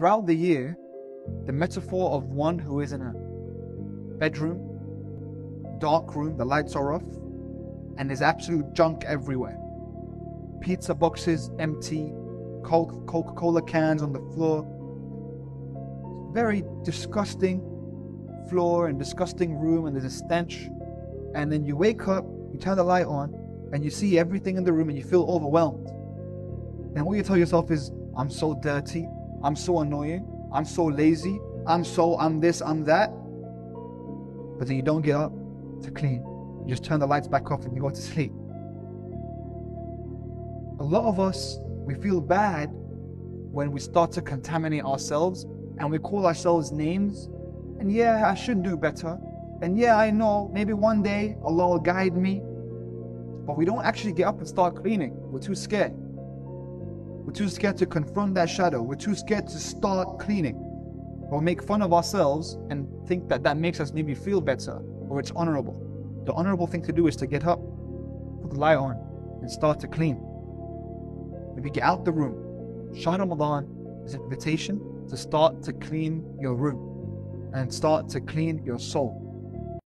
throughout the year, the metaphor of one who is in a bedroom, dark room, the lights are off, and there's absolute junk everywhere. Pizza boxes empty, Coca Cola cans on the floor. Very disgusting floor and disgusting room, and there's a stench. And then you wake up, you turn the light on, and you see everything in the room, and you feel overwhelmed. And what you tell yourself is, I'm so dirty, I'm so annoying, I'm so lazy, I'm so, I'm this, I'm that. But then you don't get up to clean. You just turn the lights back off and you go to sleep. A lot of us, we feel bad when we start to contaminate ourselves and we call ourselves names. And yeah, I should do better. And yeah, I know maybe one day Allah will guide me. But we don't actually get up and start cleaning. We're too scared. We're too scared to confront that shadow. We're too scared to start cleaning. Or make fun of ourselves and think that that makes us maybe feel better or it's honorable. The honorable thing to do is to get up, put the light on, and start to clean. Maybe get out the room. Shahr Ramadan is an invitation to start to clean your room and start to clean your soul.